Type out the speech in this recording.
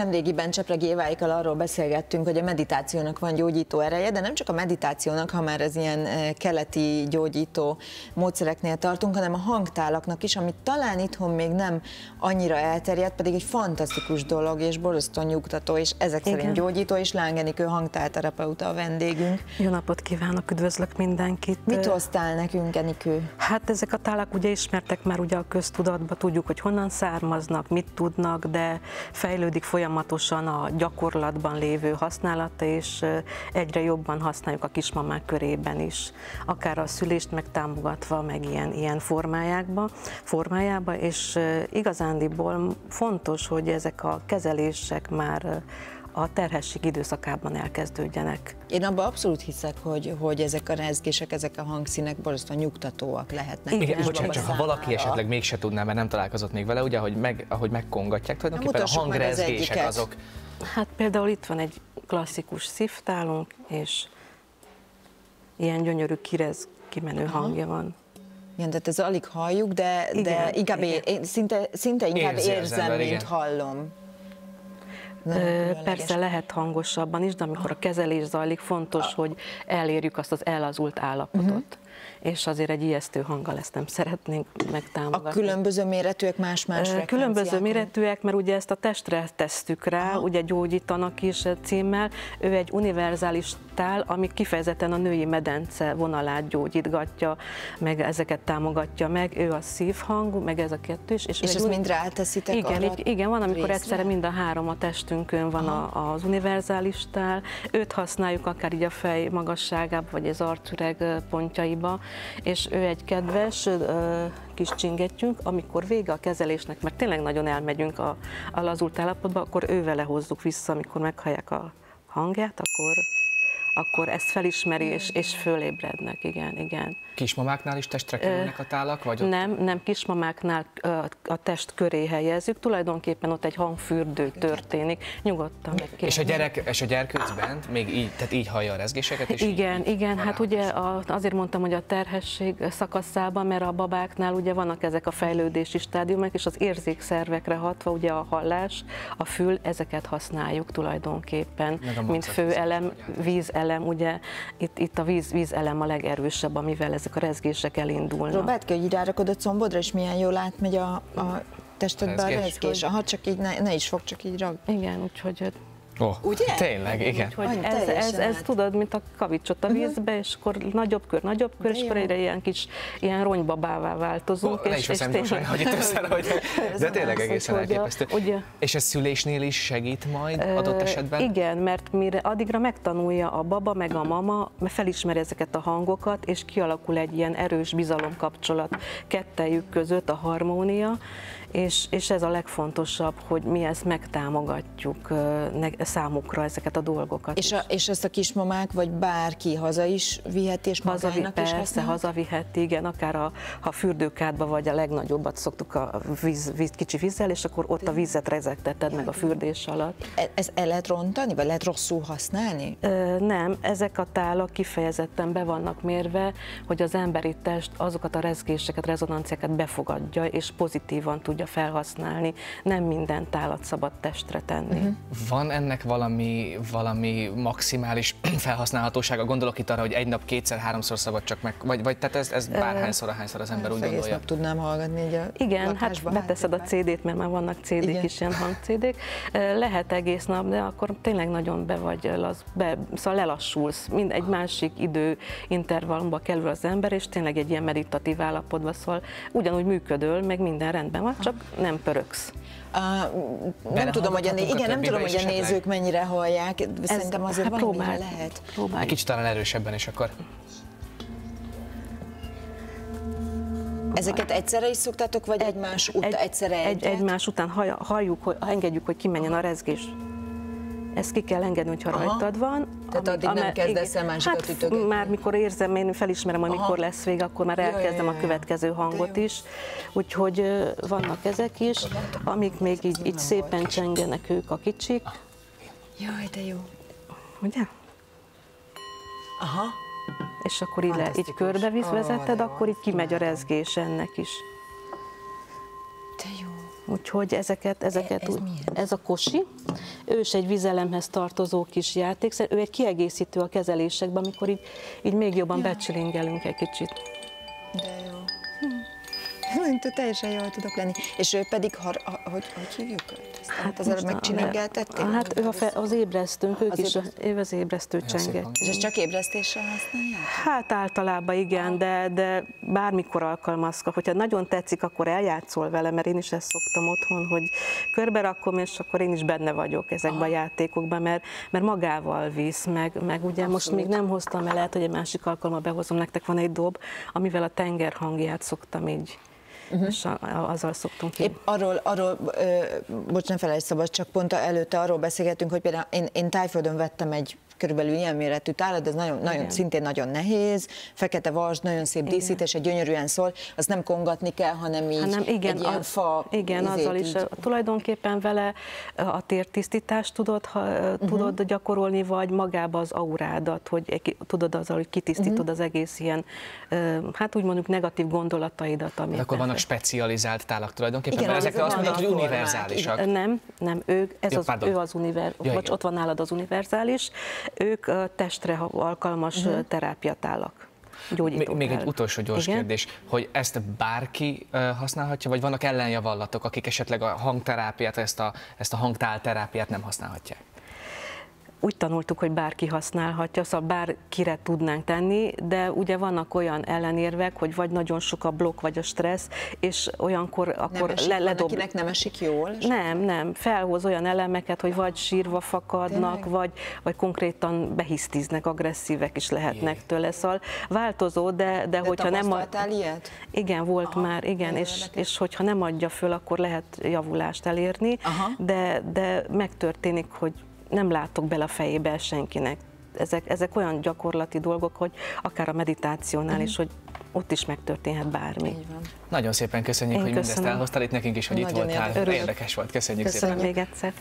Nemrégiben Csepreg Éváikkal arról beszélgettünk, hogy a meditációnak van gyógyító ereje, de nem csak a meditációnak, ha már az ilyen eh, keleti gyógyító módszereknél tartunk, hanem a hangtálaknak is, amit talán itthon még nem annyira elterjedt, pedig egy fantasztikus dolog, és borzasztó nyugtató, és ezek Igen. szerint gyógyító, és Lángenikő hangtálterapeuta a vendégünk. Jó napot kívánok, üdvözlök mindenkit. Mit hoztál nekünk, Enikő? Hát ezek a tálak ugye ismertek már ugye a köztudatban, tudjuk, hogy honnan származnak, mit tudnak, de fejlődik folyamatosan folyamatosan a gyakorlatban lévő használata, és egyre jobban használjuk a kismamák körében is, akár a szülést megtámogatva, meg ilyen, ilyen formájákba, formájába, és igazándiból fontos, hogy ezek a kezelések már a terhesség időszakában elkezdődjenek. Én abban abszolút hiszek, hogy, hogy ezek a rezgések, ezek a hangszínek borzasztóan nyugtatóak lehetnek. Igen, bocsánat, csak ha valaki esetleg mégse tudná, mert nem találkozott még vele, ugye, ahogy, meg, ahogy megkongatják, tulajdonképpen a hangrezgések az azok. Hát például itt van egy klasszikus sziftálunk, és ilyen gyönyörű kirez, kimenő Aha. hangja van. Igen, tehát ez alig halljuk, de, igen, de inkább igen. Én, szinte, szinte inkább Érzi érzem, ember, mint igen. hallom. Persze lehet hangosabban is, de amikor a kezelés zajlik, fontos, hogy elérjük azt az elazult állapotot. Uh-huh és azért egy ijesztő hanggal ezt nem szeretnénk megtámogatni. A különböző méretűek más-más Különböző méretűek, mert ugye ezt a testre tesztük rá, Aha. ugye gyógyítanak is címmel. Ő egy univerzális tál, ami kifejezetten a női medence vonalát gyógyítgatja, meg ezeket támogatja meg. Ő a szívhang, meg ez a kettős. És, és ezt mind ráteszitek igen, így, igen, van, amikor részre? egyszerre mind a három a testünkön van a, az univerzális tál. Őt használjuk akár így a fej magasságába, vagy az arcüreg pontjaiba, és ő egy kedves kis csingetjünk, amikor vége a kezelésnek, mert tényleg nagyon elmegyünk a, a lazult állapotba, akkor ővele hozzuk vissza, amikor meghallják a hangját, akkor akkor ezt felismeri és, és fölébrednek, igen, igen. Kismamáknál is testre kerülnek a tálak? Vagy ott? Nem, nem, kismamáknál a test köré helyezzük, tulajdonképpen ott egy hangfürdő történik, nyugodtan meg És a gyerek, és a gyerkőc bent még így, tehát így hallja a rezgéseket? És igen, így, igen, hát ugye a, azért mondtam, hogy a terhesség szakaszában, mert a babáknál ugye vannak ezek a fejlődési stádiumok, és az érzékszervekre hatva, ugye a hallás, a fül, ezeket használjuk tulajdonképpen, mint főelem, vízelem, elem, ugye itt, itt a víz, vízelem a legerősebb, amivel ezek a rezgések elindulnak. Robert, hogy így a combodra, és milyen jól átmegy a, a testedbe a rezgés. Ha csak így ne, ne is fog, csak így rag. Igen, úgyhogy Oh, Ugye? Tényleg, igen. Úgyhogy ez, ez, ez, tudod, mint a kavicsot a mhm. vízbe, uh-huh. és akkor nagyobb kör, nagyobb kör, és akkor egyre ilyen kis ilyen ronybabává változunk. Oh, és, is veszem és tényleg... hogy itt össze, hogy... De tényleg egészen elképesztő. Ugye, és ez szülésnél is segít majd adott esetben? Igen, mert mire addigra megtanulja a baba meg a mama, felismeri ezeket a hangokat, és kialakul egy ilyen erős bizalomkapcsolat kettejük között, a harmónia, és, és ez a legfontosabb, hogy mi ezt megtámogatjuk számukra ezeket a dolgokat. És, a, és ezt a kismamák, vagy bárki haza is viheti, és haza, persze, is hazaviheti, igen, akár a, ha fürdőkádba vagy a legnagyobbat szoktuk a víz, víz, kicsi vízzel, és akkor ott a vízet rezegteted meg a fürdés alatt. E, ez el lehet rontani, vagy lehet rosszul használni? Ö, nem, ezek a tálak kifejezetten be vannak mérve, hogy az emberi test azokat a rezgéseket, rezonanciákat befogadja, és pozitívan tudja tudja felhasználni, nem minden tálat szabad testre tenni. Uh-huh. Van ennek valami, valami maximális felhasználhatósága? Gondolok itt arra, hogy egy nap kétszer-háromszor szabad csak meg, vagy, vagy tehát ez, ez bárhányszor, ahányszor az ember úgy gondolja. nap tudnám hallgatni egy a Igen, hát beteszed a CD-t, mert már vannak CD-k is, ilyen hang-CD-k. Lehet egész nap, de akkor tényleg nagyon be vagy, az, be, szóval lelassulsz, mind egy másik idő intervallumba kerül az ember, és tényleg egy ilyen meditatív állapotba, szóval ugyanúgy működöl, meg minden rendben van, csak nem pöröksz. Uh, nem tudom, hogy a, igen, nem tudom, hogy a nézők mennyire hallják, szerintem azért hát van, lehet. Próbálj. Egy kicsit talán erősebben is akkor. Ezeket egyszerre is szoktátok, vagy egymás után? Egy, egyszerre egy, egymás után halljuk, hogy engedjük, hogy kimenjen a rezgés. Ezt ki kell engedni, hogyha Aha. rajtad van. Tehát addig nem kezdesz el másikat hát, ütögetni. Már mikor érzem, én felismerem, hogy Aha. mikor lesz vége, akkor már elkezdem a következő hangot is. Úgyhogy vannak ezek is, amik még így, így szépen csengenek ők a kicsik. Jaj, de jó. Ugye? Aha. És akkor így, le, így körbe vezeted, akkor így kimegy a rezgés ennek is. De jó. Úgyhogy ezeket, ezeket ez, ez, ez a kosi, ő is egy vizelemhez tartozó kis játék, ő egy kiegészítő a kezelésekben, amikor így, így még jobban ja. becsilingelünk egy kicsit. Hm. teljesen jól tudok lenni. És ő pedig, har, hogy, hogy hívjuk őt? Hát az előbb megcsilingeltették? Hát ő a fe, az ébresztőnk, ők az is, ébresztő? ő az ébresztő csenge. És ezt csak ébresztésre használják? Hát általában igen, de, de bármikor alkalmazkap. Hogyha nagyon tetszik, akkor eljátszol vele, mert én is ezt szoktam otthon, hogy körbe rakom, és akkor én is benne vagyok ezekben Aha. a játékokban, mert, mert magával visz, meg, meg ugye Abszolút. most még nem hoztam el, lehet, hogy egy másik alkalommal behozom, nektek van egy dob, amivel a tenger hangját szoktam így uh-huh. és azzal szoktunk. Épp arról, arról ö, bocs, nem felejtsd szabad, csak pont előtte arról beszélgetünk, hogy például én, én tájföldön vettem egy körülbelül ilyen méretű tálat, ez nagyon, nagyon, szintén nagyon nehéz, fekete vas, nagyon szép igen. díszítés, egy gyönyörűen szól, azt nem kongatni kell, hanem így hanem igen, egy ilyen az, fa Igen, azzal is. Így. Tulajdonképpen vele a tértisztítást tudod, ha, uh-huh. tudod gyakorolni, vagy magába az aurádat, hogy tudod azzal, hogy kitisztítod uh-huh. az egész ilyen, hát úgy mondjuk negatív gondolataidat. Amit akkor vannak specializált tálak tulajdonképpen, igen, mert ezekre azt mondod, hogy univerzálisak. Nem, nem, ők, ez Jó, az, ő az univer, ja, vagy ott van nálad az univerzális, ők testre alkalmas uh-huh. terápiatálak. Még, még egy utolsó gyors Igen? kérdés, hogy ezt bárki használhatja, vagy vannak ellenjavallatok, akik esetleg a hangterápiát, ezt a, ezt a hangtálterápiát nem használhatják? Úgy tanultuk, hogy bárki használhatja, szóval bárkire tudnánk tenni, de ugye vannak olyan ellenérvek, hogy vagy nagyon sok a blokk, vagy a stressz, és olyankor akkor nem le, ledob... Van, nem esik jól? Nem, nem. Felhoz olyan elemeket, hogy vagy sírva fakadnak, vagy, vagy konkrétan behisztiznek, agresszívek is lehetnek Jé. tőle. Szóval változó, de, de, de hogyha nem... A... ilyet? Igen, volt Aha, már, igen, és, és hogyha nem adja föl, akkor lehet javulást elérni, Aha. de, de megtörténik, hogy nem látok bele a fejébe senkinek. Ezek, ezek olyan gyakorlati dolgok, hogy akár a meditációnál is, hogy ott is megtörténhet bármi. Így van. Nagyon szépen köszönjük, Én hogy köszönöm. mindezt elhoztál itt nekünk is, hogy Nagyon itt voltál. Érdekes volt. Köszönjük Köszönöm szépen. még egyszer.